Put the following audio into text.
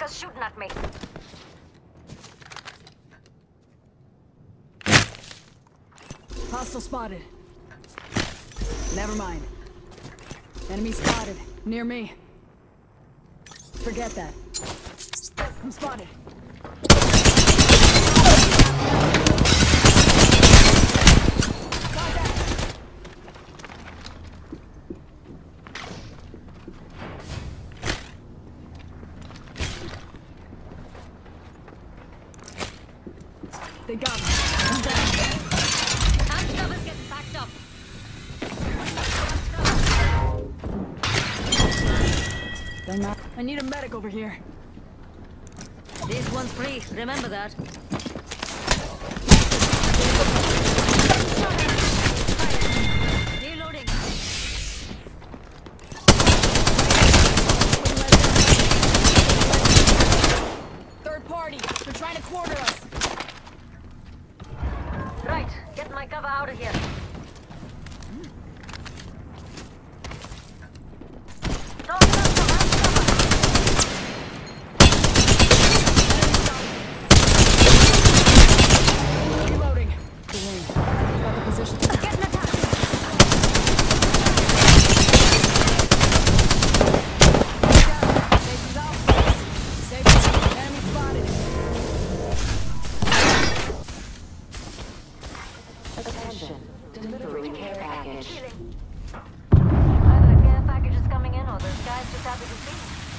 was shooting at me. Hostile spotted. Never mind. Enemy spotted. Near me. Forget that. I'm spotted. They got me. I'm down. Hand stuff is getting packed up. They're not. I need a medic over here. This one's free. Remember that. Reloading. Out of here. Attention. Delivering care package. Either care package is coming in or those guys just of the sea.